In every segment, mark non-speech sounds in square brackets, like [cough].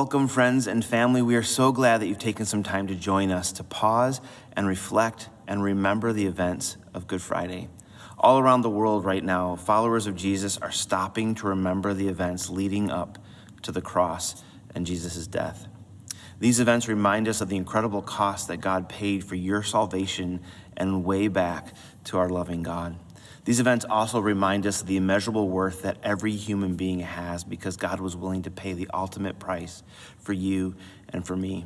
Welcome, friends and family. We are so glad that you've taken some time to join us to pause and reflect and remember the events of Good Friday. All around the world right now, followers of Jesus are stopping to remember the events leading up to the cross and Jesus' death. These events remind us of the incredible cost that God paid for your salvation and way back to our loving God. These events also remind us of the immeasurable worth that every human being has because God was willing to pay the ultimate price for you and for me.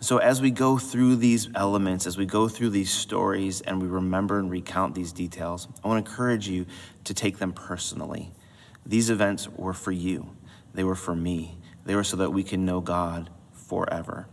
So, as we go through these elements, as we go through these stories, and we remember and recount these details, I want to encourage you to take them personally. These events were for you, they were for me, they were so that we can know God forever.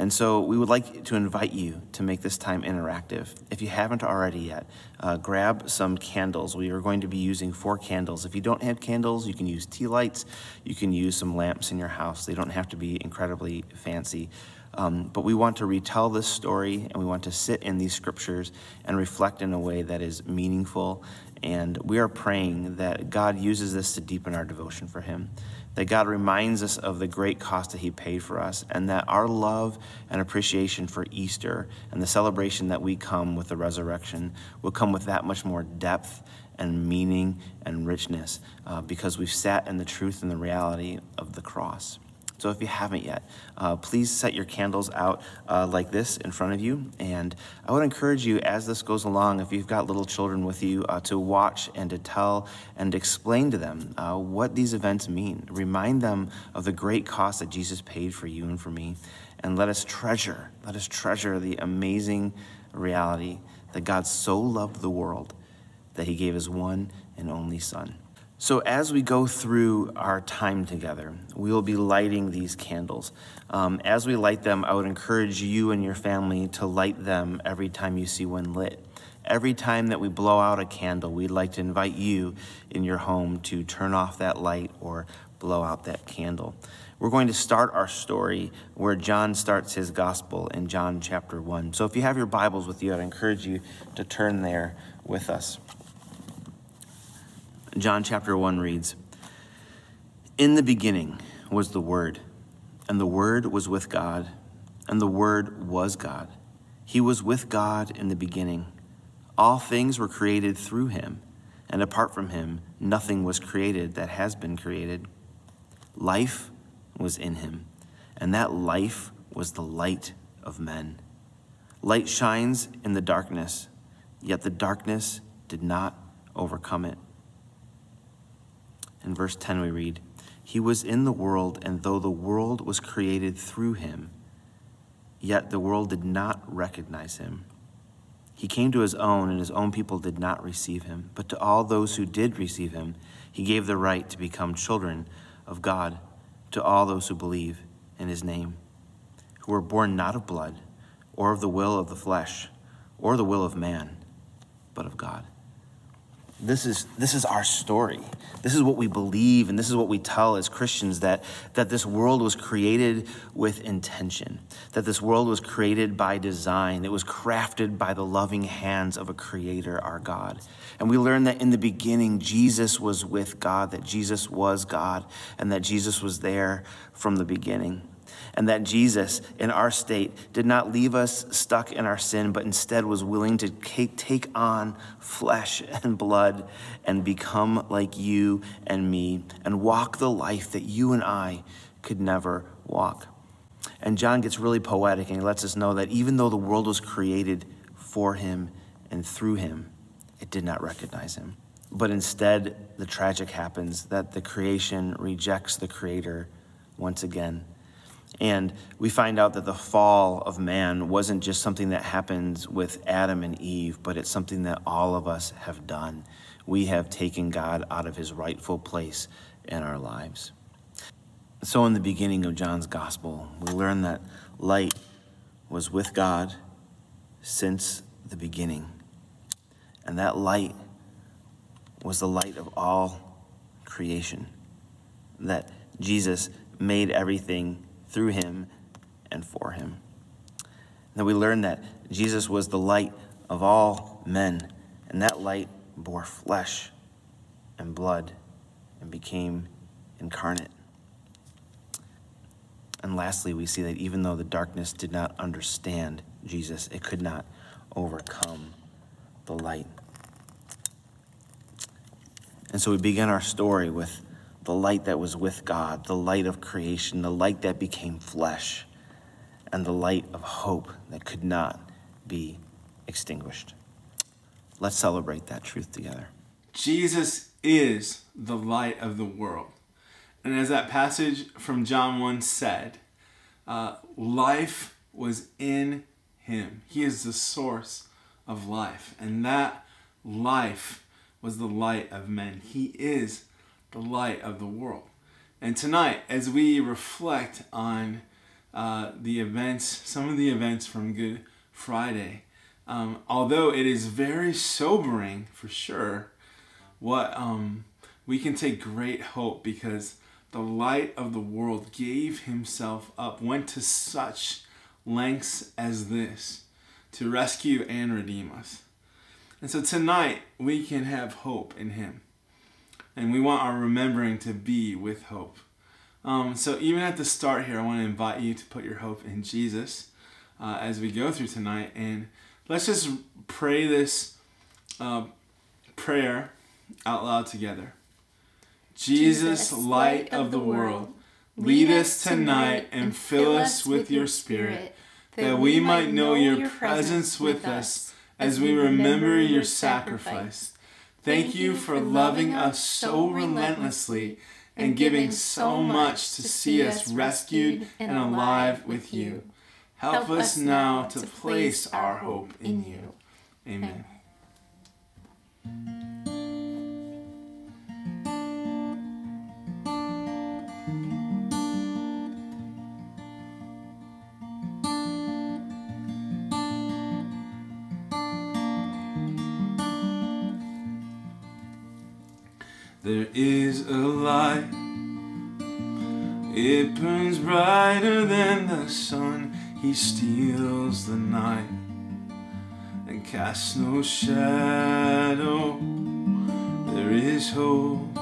And so we would like to invite you to make this time interactive. If you haven't already yet, uh, grab some candles. We are going to be using four candles. If you don't have candles, you can use tea lights. You can use some lamps in your house. They don't have to be incredibly fancy. Um, but we want to retell this story and we want to sit in these scriptures and reflect in a way that is meaningful. And we are praying that God uses this to deepen our devotion for Him that God reminds us of the great cost that He paid for us, and that our love and appreciation for Easter and the celebration that we come with the resurrection will come with that much more depth and meaning and richness uh, because we've sat in the truth and the reality of the cross. So if you haven't yet, uh, please set your candles out uh, like this in front of you. And I would encourage you as this goes along, if you've got little children with you, uh, to watch and to tell and explain to them uh, what these events mean. Remind them of the great cost that Jesus paid for you and for me. And let us treasure, let us treasure the amazing reality that God so loved the world that he gave his one and only Son. So, as we go through our time together, we will be lighting these candles. Um, as we light them, I would encourage you and your family to light them every time you see one lit. Every time that we blow out a candle, we'd like to invite you in your home to turn off that light or blow out that candle. We're going to start our story where John starts his gospel in John chapter 1. So, if you have your Bibles with you, I'd encourage you to turn there with us. John chapter 1 reads In the beginning was the Word, and the Word was with God, and the Word was God. He was with God in the beginning. All things were created through him, and apart from him, nothing was created that has been created. Life was in him, and that life was the light of men. Light shines in the darkness, yet the darkness did not overcome it. In verse 10, we read, He was in the world, and though the world was created through him, yet the world did not recognize him. He came to his own, and his own people did not receive him. But to all those who did receive him, he gave the right to become children of God, to all those who believe in his name, who were born not of blood, or of the will of the flesh, or the will of man, but of God. This is, this is our story. This is what we believe, and this is what we tell as Christians that, that this world was created with intention, that this world was created by design, it was crafted by the loving hands of a creator, our God. And we learn that in the beginning, Jesus was with God, that Jesus was God, and that Jesus was there from the beginning and that Jesus, in our state, did not leave us stuck in our sin, but instead was willing to take on flesh [laughs] and blood and become like you and me and walk the life that you and I could never walk. And John gets really poetic and he lets us know that even though the world was created for him and through him, it did not recognize him. But instead, the tragic happens that the creation rejects the creator once again and we find out that the fall of man wasn't just something that happens with Adam and Eve, but it's something that all of us have done. We have taken God out of his rightful place in our lives. So, in the beginning of John's gospel, we learn that light was with God since the beginning. And that light was the light of all creation. That Jesus made everything through him and for him. And then we learn that Jesus was the light of all men, and that light bore flesh and blood and became incarnate. And lastly, we see that even though the darkness did not understand Jesus, it could not overcome the light. And so we begin our story with the light that was with God, the light of creation, the light that became flesh, and the light of hope that could not be extinguished. Let's celebrate that truth together. Jesus is the light of the world. And as that passage from John 1 said, uh, life was in him. He is the source of life. And that life was the light of men. He is the light of the world. And tonight, as we reflect on uh, the events, some of the events from Good Friday, um, although it is very sobering for sure, what um, we can take great hope because the light of the world gave himself up, went to such lengths as this to rescue and redeem us. And so tonight we can have hope in him and we want our remembering to be with hope. Um, so even at the start here, I want to invite you to put your hope in Jesus uh, as we go through tonight, and let's just pray this uh, prayer out loud together. Jesus, light of the world, lead us tonight and fill us with your Spirit, that we might know your presence with us as we remember your sacrifice Thank you for loving us so relentlessly and giving so much to see us rescued and alive with you. Help us now to place our hope in you. Amen. It burns brighter than the sun. He steals the night and casts no shadow. There is hope.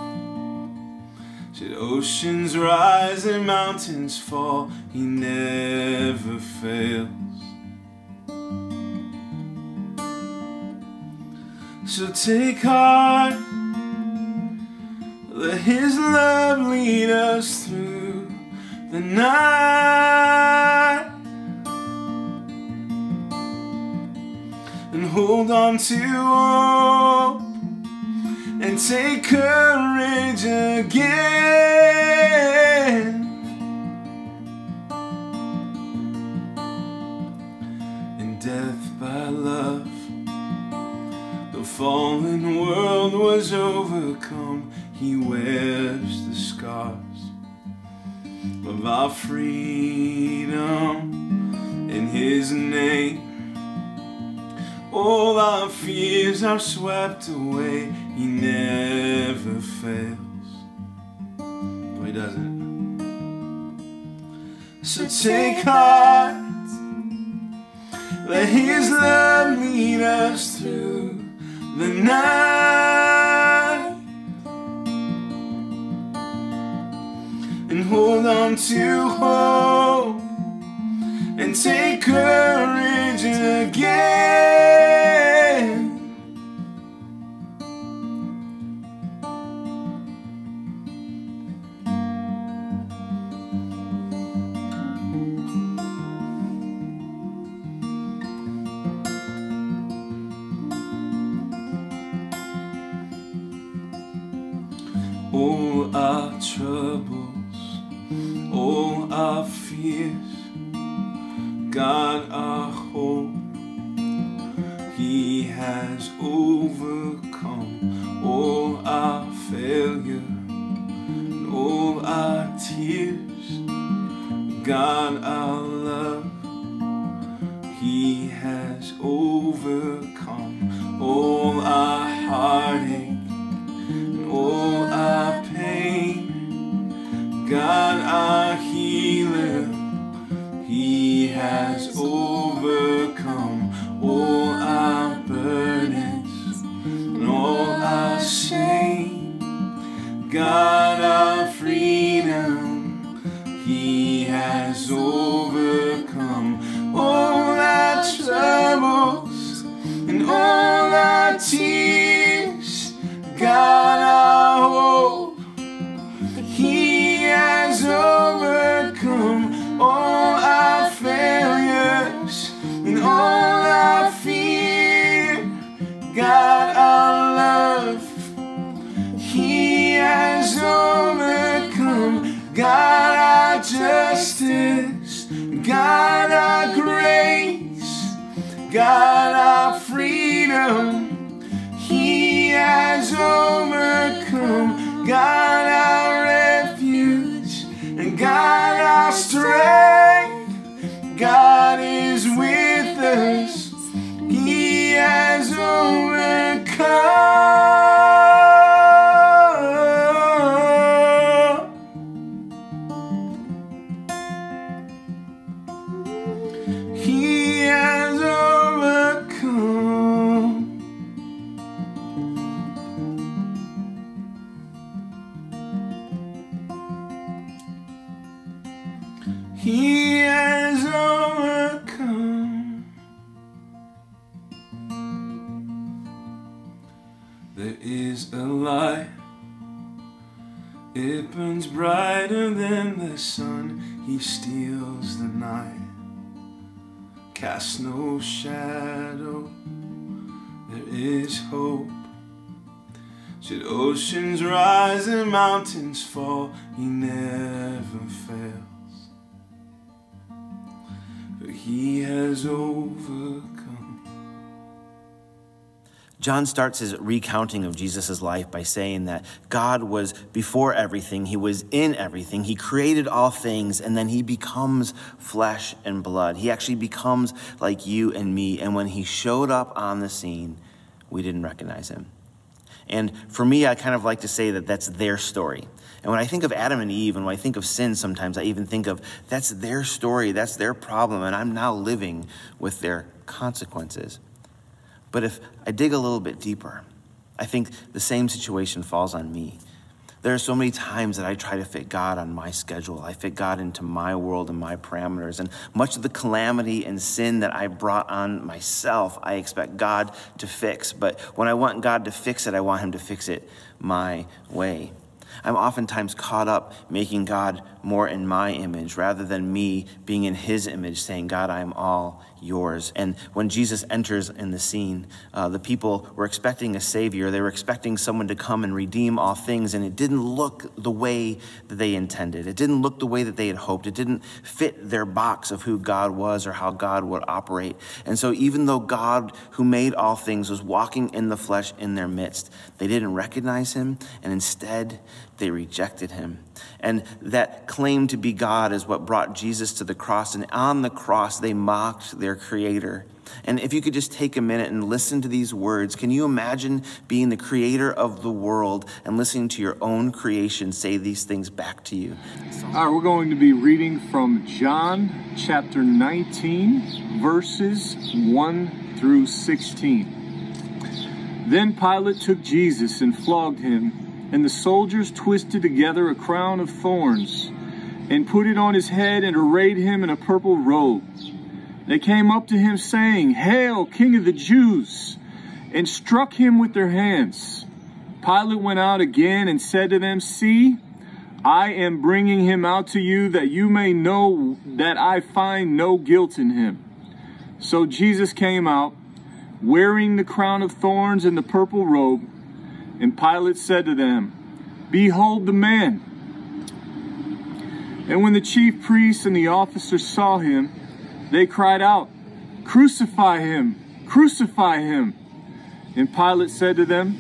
Should oceans rise and mountains fall, He never fails. So take heart Let his love lead us through the night. And hold on to hope and take courage again. In death by love, the fallen world was overcome. He wears of our freedom in His name. All our fears are swept away. He never fails. No, He doesn't. So take heart. Let His love lead us through the night. Hold on to hope and take courage again. God brighter than the sun. He steals the night. Cast no shadow. There is hope. Should oceans rise and mountains fall, He never fails. For He has overcome. John starts his recounting of Jesus' life by saying that God was before everything, He was in everything, He created all things, and then He becomes flesh and blood. He actually becomes like you and me. And when He showed up on the scene, we didn't recognize Him. And for me, I kind of like to say that that's their story. And when I think of Adam and Eve, and when I think of sin, sometimes I even think of that's their story, that's their problem, and I'm now living with their consequences. But if I dig a little bit deeper, I think the same situation falls on me. There are so many times that I try to fit God on my schedule. I fit God into my world and my parameters. And much of the calamity and sin that I brought on myself, I expect God to fix. But when I want God to fix it, I want Him to fix it my way. I'm oftentimes caught up making God more in my image rather than me being in his image, saying, God, I am all yours. And when Jesus enters in the scene, uh, the people were expecting a savior. They were expecting someone to come and redeem all things, and it didn't look the way that they intended. It didn't look the way that they had hoped. It didn't fit their box of who God was or how God would operate. And so, even though God, who made all things, was walking in the flesh in their midst, they didn't recognize him, and instead, they rejected him. And that claim to be God is what brought Jesus to the cross. And on the cross, they mocked their creator. And if you could just take a minute and listen to these words, can you imagine being the creator of the world and listening to your own creation say these things back to you? All right, we're going to be reading from John chapter 19, verses 1 through 16. Then Pilate took Jesus and flogged him and the soldiers twisted together a crown of thorns and put it on his head and arrayed him in a purple robe. They came up to him saying, Hail, King of the Jews, and struck him with their hands. Pilate went out again and said to them, See, I am bringing him out to you that you may know that I find no guilt in him. So Jesus came out, wearing the crown of thorns and the purple robe. And Pilate said to them, Behold the man. And when the chief priests and the officers saw him, they cried out, Crucify him! Crucify him! And Pilate said to them,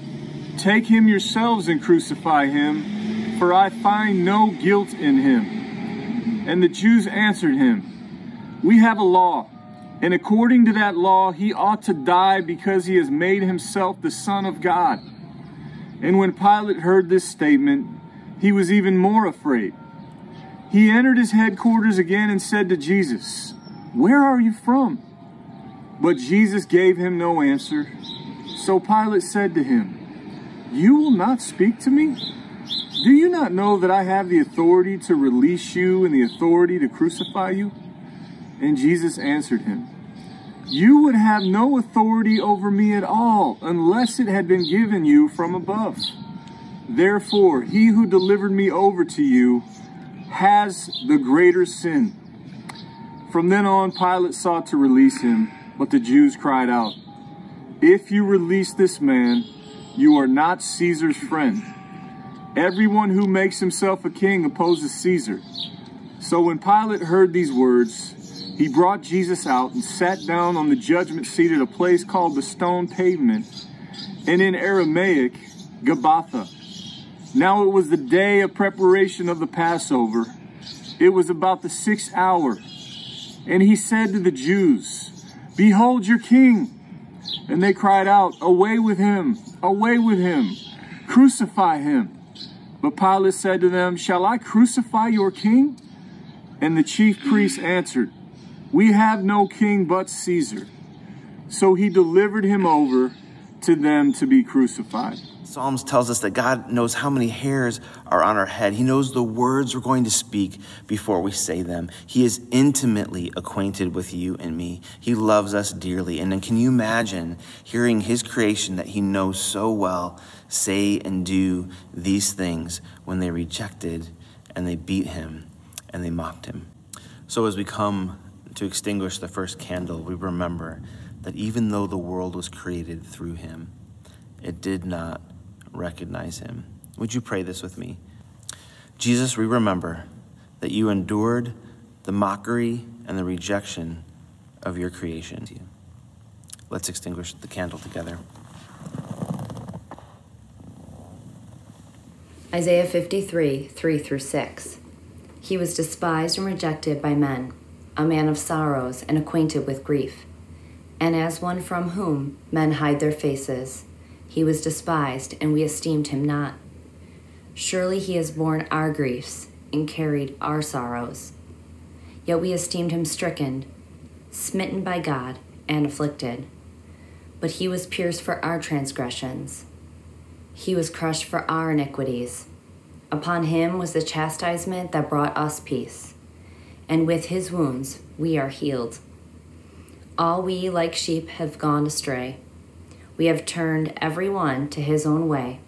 Take him yourselves and crucify him, for I find no guilt in him. And the Jews answered him, We have a law, and according to that law he ought to die because he has made himself the Son of God. And when Pilate heard this statement, he was even more afraid. He entered his headquarters again and said to Jesus, Where are you from? But Jesus gave him no answer. So Pilate said to him, You will not speak to me? Do you not know that I have the authority to release you and the authority to crucify you? And Jesus answered him, you would have no authority over me at all unless it had been given you from above. Therefore, he who delivered me over to you has the greater sin. From then on, Pilate sought to release him, but the Jews cried out, If you release this man, you are not Caesar's friend. Everyone who makes himself a king opposes Caesar. So when Pilate heard these words, he brought Jesus out and sat down on the judgment seat at a place called the stone pavement, and in Aramaic, Gabbatha. Now it was the day of preparation of the Passover. It was about the sixth hour. And he said to the Jews, Behold your king. And they cried out, Away with him, away with him, crucify him. But Pilate said to them, Shall I crucify your king? And the chief priests answered, we have no king but Caesar. So he delivered him over to them to be crucified. Psalms tells us that God knows how many hairs are on our head. He knows the words we're going to speak before we say them. He is intimately acquainted with you and me. He loves us dearly. And then can you imagine hearing his creation that he knows so well say and do these things when they rejected and they beat him and they mocked him? So as we come to extinguish the first candle, we remember that even though the world was created through him, it did not recognize him. Would you pray this with me? Jesus, we remember that you endured the mockery and the rejection of your creation. Let's extinguish the candle together. Isaiah 53, 3 through 6. He was despised and rejected by men a man of sorrows and acquainted with grief. And as one from whom men hide their faces, he was despised, and we esteemed him not. Surely he has borne our griefs and carried our sorrows. Yet we esteemed him stricken, smitten by God, and afflicted. But he was pierced for our transgressions, he was crushed for our iniquities. Upon him was the chastisement that brought us peace and with his wounds we are healed. All we, like sheep, have gone astray. We have turned every one to his own way,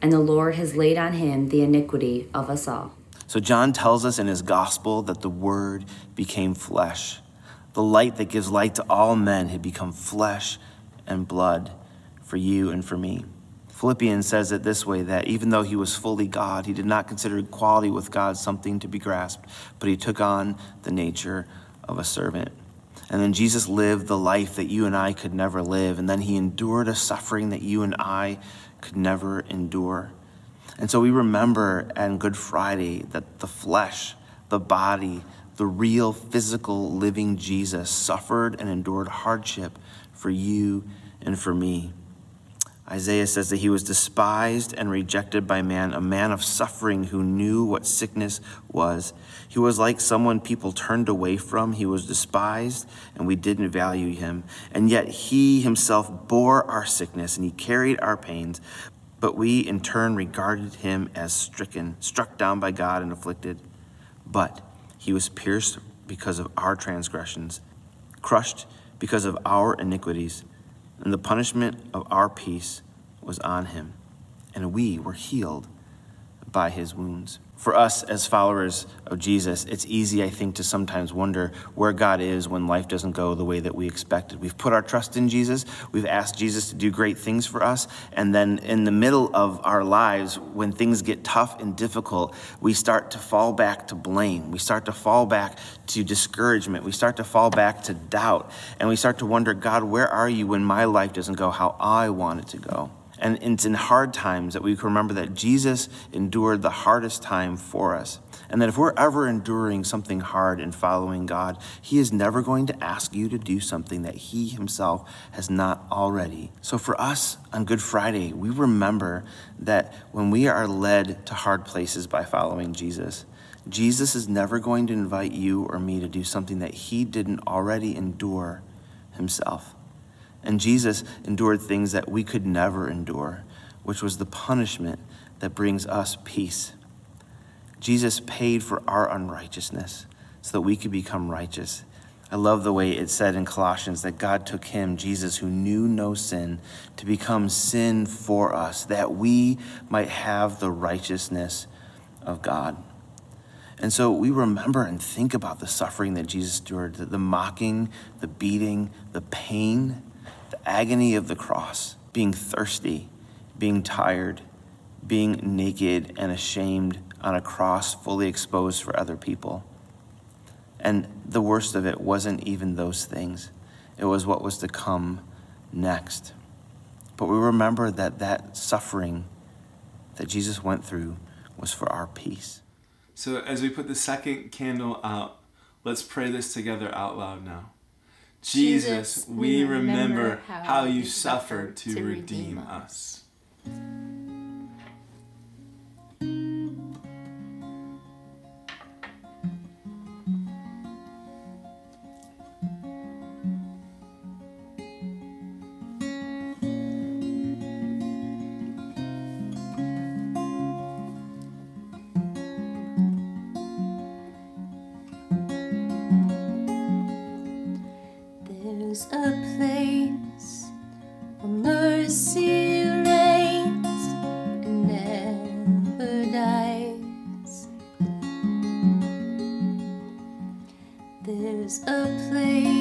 and the Lord has laid on him the iniquity of us all. So, John tells us in his gospel that the Word became flesh. The light that gives light to all men had become flesh and blood for you and for me. Philippians says it this way that even though he was fully God, he did not consider equality with God something to be grasped, but he took on the nature of a servant. And then Jesus lived the life that you and I could never live. And then he endured a suffering that you and I could never endure. And so we remember on Good Friday that the flesh, the body, the real physical living Jesus suffered and endured hardship for you and for me. Isaiah says that he was despised and rejected by man, a man of suffering who knew what sickness was. He was like someone people turned away from. He was despised and we didn't value him. And yet he himself bore our sickness and he carried our pains. But we in turn regarded him as stricken, struck down by God and afflicted. But he was pierced because of our transgressions, crushed because of our iniquities and the punishment of our peace was on him, and we were healed by his wounds. For us as followers of Jesus, it's easy, I think, to sometimes wonder where God is when life doesn't go the way that we expected. We've put our trust in Jesus, we've asked Jesus to do great things for us, and then in the middle of our lives, when things get tough and difficult, we start to fall back to blame. We start to fall back to discouragement. We start to fall back to doubt, and we start to wonder, God, where are you when my life doesn't go how I want it to go? And it's in hard times that we can remember that Jesus endured the hardest time for us. And that if we're ever enduring something hard in following God, He is never going to ask you to do something that He Himself has not already. So for us on Good Friday, we remember that when we are led to hard places by following Jesus, Jesus is never going to invite you or me to do something that He didn't already endure Himself. And Jesus endured things that we could never endure, which was the punishment that brings us peace. Jesus paid for our unrighteousness so that we could become righteous. I love the way it said in Colossians that God took him, Jesus, who knew no sin, to become sin for us, that we might have the righteousness of God. And so we remember and think about the suffering that Jesus endured, the mocking, the beating, the pain the agony of the cross, being thirsty, being tired, being naked and ashamed on a cross fully exposed for other people. And the worst of it wasn't even those things, it was what was to come next. But we remember that that suffering that Jesus went through was for our peace. So, as we put the second candle out, let's pray this together out loud now. Jesus, we remember how you suffered to redeem us. There's a place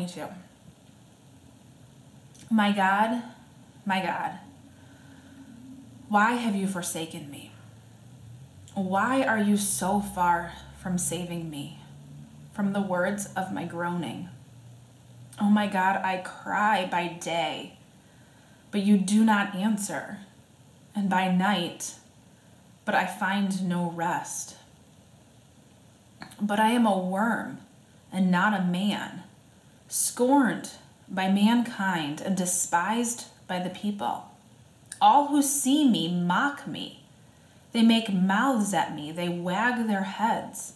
22. My God, my God, why have you forsaken me? Why are you so far from saving me, from the words of my groaning? Oh my God, I cry by day, but you do not answer, and by night, but I find no rest. But I am a worm and not a man, scorned by mankind and despised by the people. All who see me mock me. They make mouths at me, they wag their heads.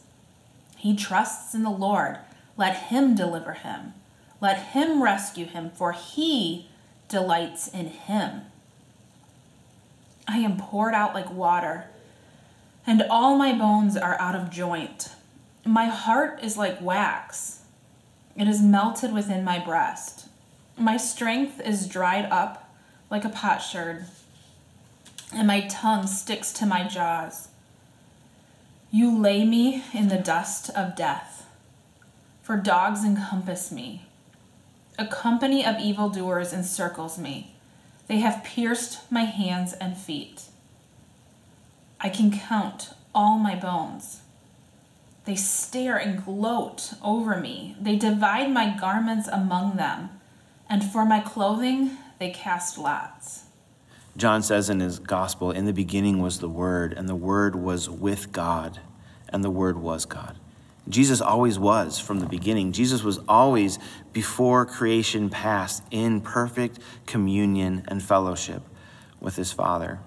He trusts in the Lord. Let him deliver him. Let him rescue him, for he delights in him. I am poured out like water, and all my bones are out of joint. My heart is like wax, it is melted within my breast. My strength is dried up like a potsherd, and my tongue sticks to my jaws. You lay me in the dust of death, for dogs encompass me. A company of evildoers encircles me. They have pierced my hands and feet. I can count all my bones. They stare and gloat over me. They divide my garments among them, and for my clothing they cast lots. John says in his gospel, In the beginning was the Word, and the Word was with God, and the Word was God. Jesus always was from the beginning. Jesus was always, before creation passed, in perfect communion and fellowship with his Father.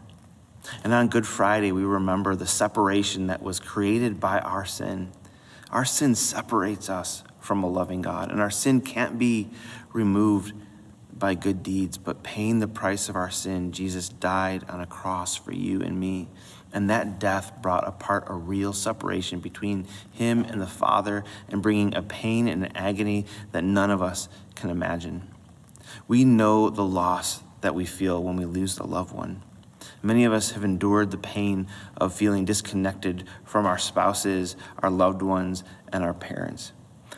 And on Good Friday, we remember the separation that was created by our sin. Our sin separates us from a loving God, and our sin can't be removed by good deeds, but paying the price of our sin, Jesus died on a cross for you and me. And that death brought apart a real separation between him and the Father and bringing a pain and an agony that none of us can imagine. We know the loss that we feel when we lose a loved one. Many of us have endured the pain of feeling disconnected from our spouses, our loved ones, and our parents.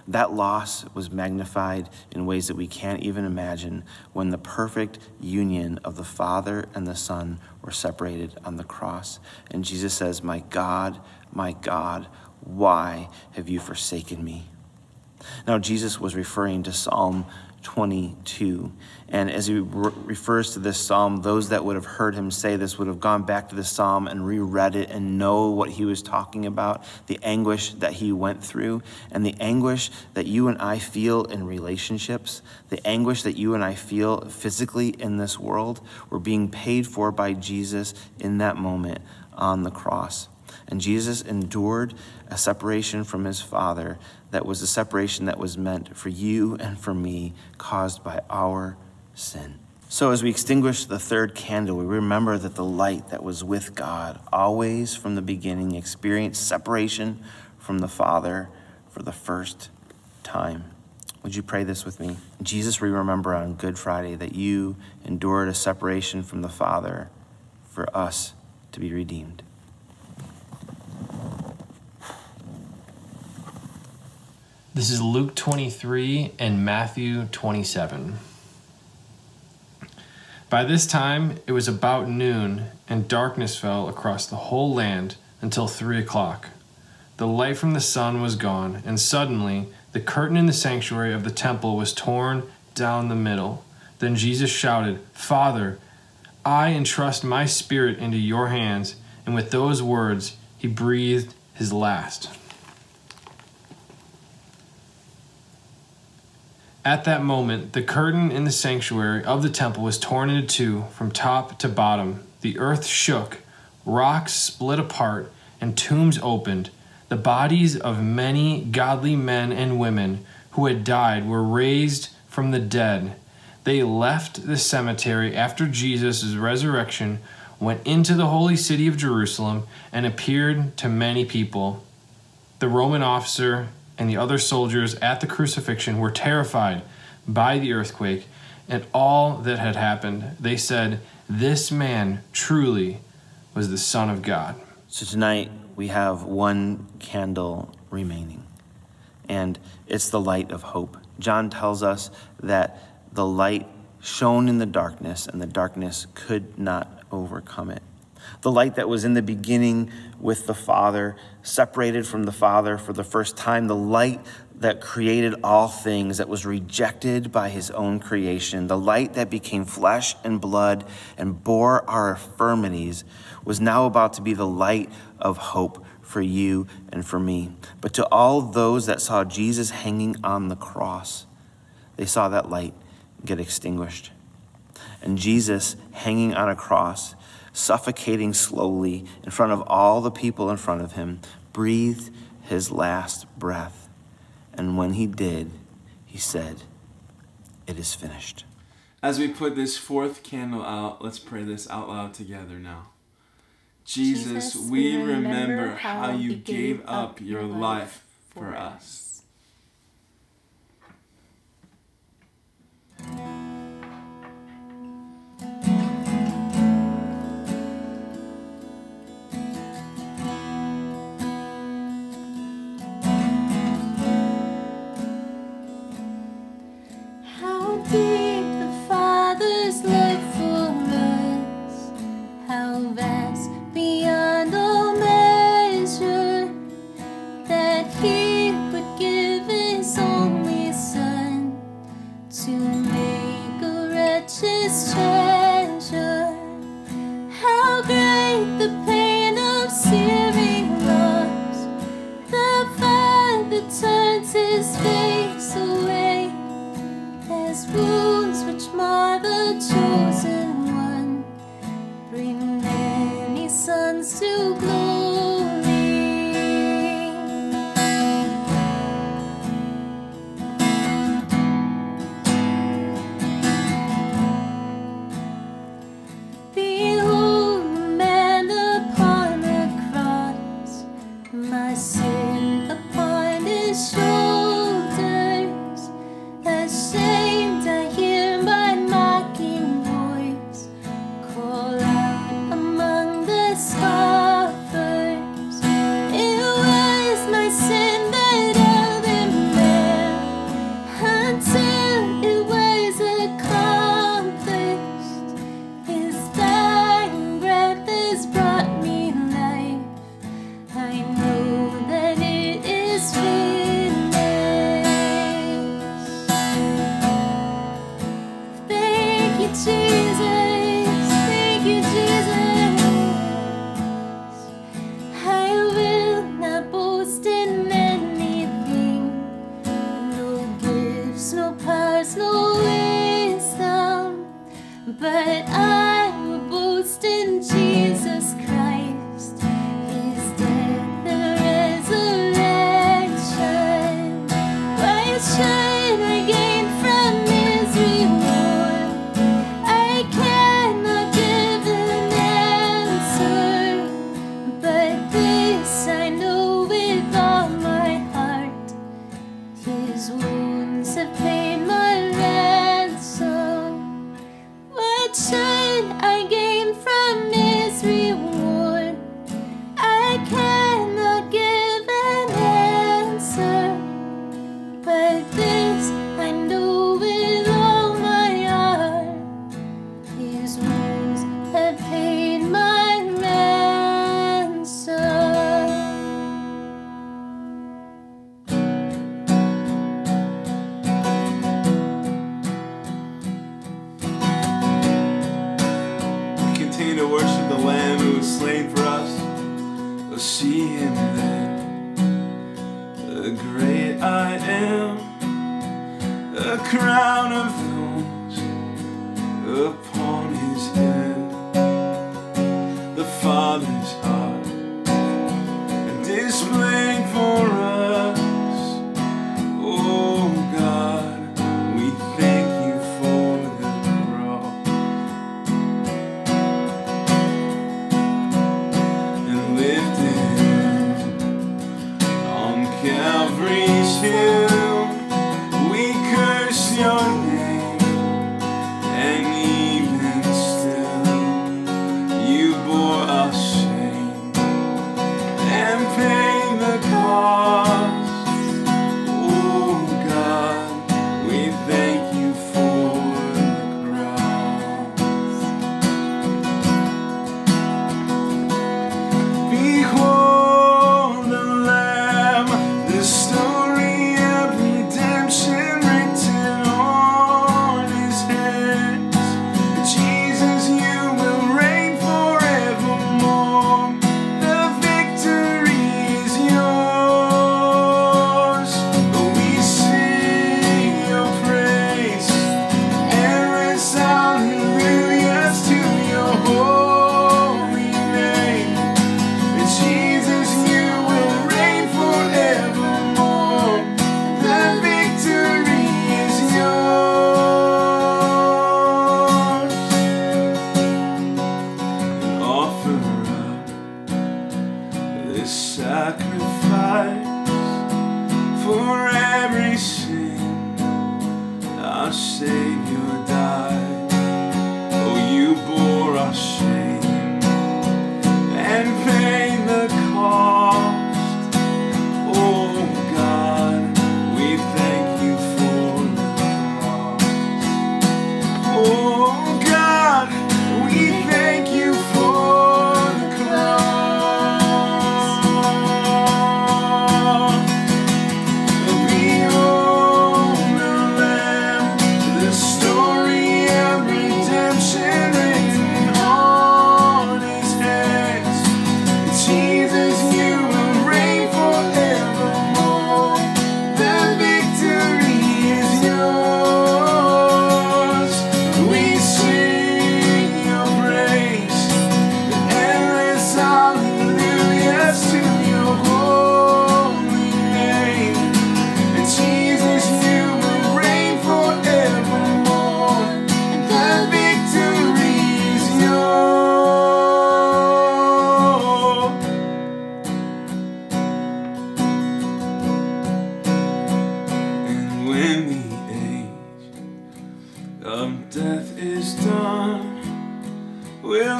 That loss was magnified in ways that we can't even imagine when the perfect union of the Father and the Son were separated on the cross. And Jesus says, My God, my God, why have you forsaken me? Now, Jesus was referring to Psalm 22. And as he re- refers to this psalm, those that would have heard him say this would have gone back to the psalm and reread it and know what he was talking about, the anguish that he went through, and the anguish that you and I feel in relationships, the anguish that you and I feel physically in this world, were being paid for by Jesus in that moment on the cross. And Jesus endured a separation from his Father that was a separation that was meant for you and for me, caused by our sin. So, as we extinguish the third candle, we remember that the light that was with God always from the beginning experienced separation from the Father for the first time. Would you pray this with me? Jesus, we remember on Good Friday that you endured a separation from the Father for us to be redeemed. This is Luke 23 and Matthew 27. By this time, it was about noon, and darkness fell across the whole land until three o'clock. The light from the sun was gone, and suddenly the curtain in the sanctuary of the temple was torn down the middle. Then Jesus shouted, Father, I entrust my spirit into your hands. And with those words, he breathed his last. At that moment, the curtain in the sanctuary of the temple was torn into two from top to bottom. The earth shook, rocks split apart, and tombs opened. The bodies of many godly men and women who had died were raised from the dead. They left the cemetery after Jesus' resurrection, went into the holy city of Jerusalem, and appeared to many people. The Roman officer and the other soldiers at the crucifixion were terrified by the earthquake and all that had happened. They said, This man truly was the Son of God. So tonight we have one candle remaining, and it's the light of hope. John tells us that the light shone in the darkness, and the darkness could not overcome it. The light that was in the beginning with the Father, separated from the Father for the first time, the light that created all things, that was rejected by his own creation, the light that became flesh and blood and bore our infirmities, was now about to be the light of hope for you and for me. But to all those that saw Jesus hanging on the cross, they saw that light get extinguished. And Jesus hanging on a cross, suffocating slowly in front of all the people in front of him, breathed his last breath. And when he did, he said, It is finished. As we put this fourth candle out, let's pray this out loud together now. Jesus, we remember how you gave up your life for us. How His face away. As wounds which mar the chosen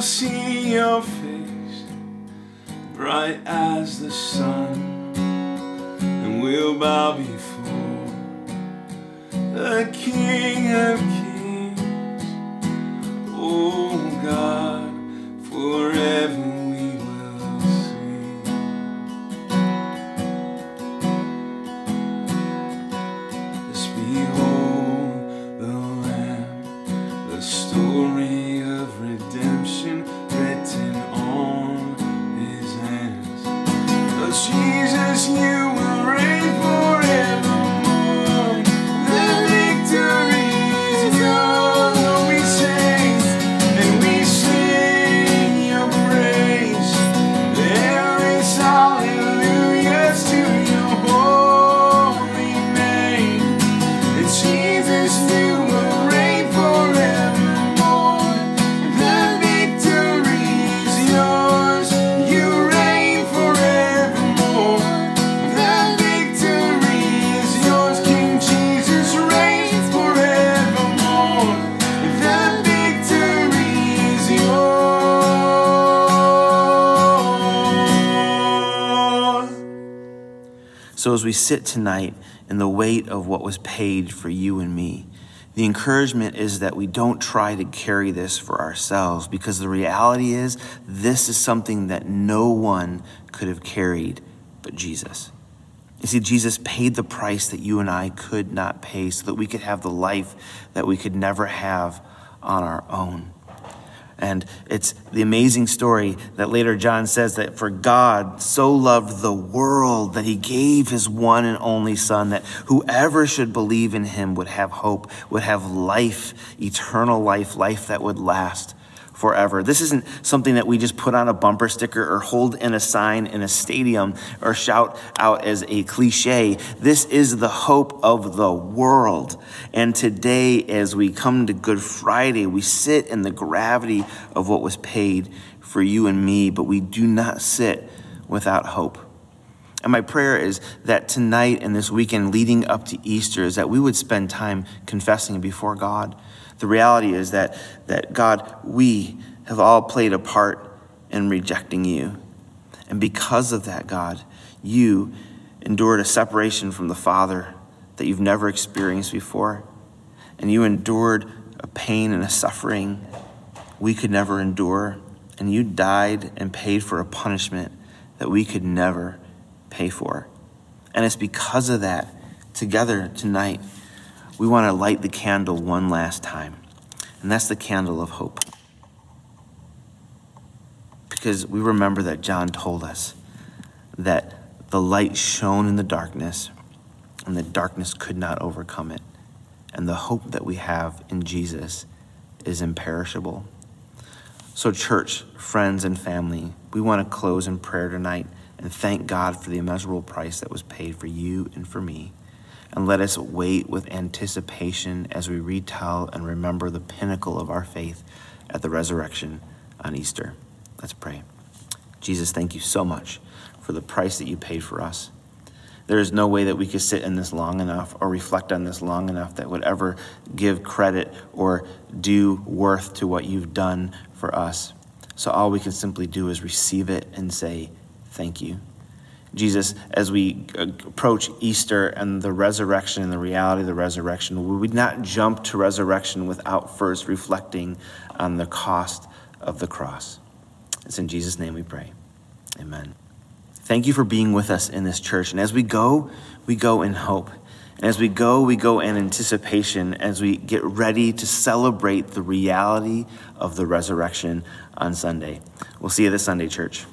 we'll see your face bright as the sun, and we'll bow before So, as we sit tonight in the weight of what was paid for you and me, the encouragement is that we don't try to carry this for ourselves because the reality is this is something that no one could have carried but Jesus. You see, Jesus paid the price that you and I could not pay so that we could have the life that we could never have on our own. And it's the amazing story that later John says that for God so loved the world that he gave his one and only Son, that whoever should believe in him would have hope, would have life, eternal life, life that would last forever. This isn't something that we just put on a bumper sticker or hold in a sign in a stadium or shout out as a cliche. This is the hope of the world. And today, as we come to Good Friday, we sit in the gravity of what was paid for you and me, but we do not sit without hope. And my prayer is that tonight and this weekend leading up to Easter is that we would spend time confessing before God. The reality is that, that God, we have all played a part in rejecting you. And because of that, God, you endured a separation from the Father that you've never experienced before. And you endured a pain and a suffering we could never endure. And you died and paid for a punishment that we could never pay for. And it's because of that, together tonight, we want to light the candle one last time. And that's the candle of hope. Because we remember that John told us that the light shone in the darkness, and the darkness could not overcome it. And the hope that we have in Jesus is imperishable. So, church, friends, and family, we want to close in prayer tonight and thank God for the immeasurable price that was paid for you and for me. And let us wait with anticipation as we retell and remember the pinnacle of our faith at the resurrection on Easter. Let's pray. Jesus, thank you so much for the price that you paid for us. There is no way that we could sit in this long enough or reflect on this long enough that would ever give credit or do worth to what you've done for us. So all we can simply do is receive it and say, Thank you. Jesus, as we uh, approach Easter and the resurrection and the reality of the resurrection, we would not jump to resurrection without first reflecting on the cost of the cross. It's in Jesus' name we pray. Amen. Thank you for being with us in this church. And as we go, we go in hope. And as we go, we go in anticipation as we get ready to celebrate the reality of the resurrection on Sunday. We'll see you this Sunday, church.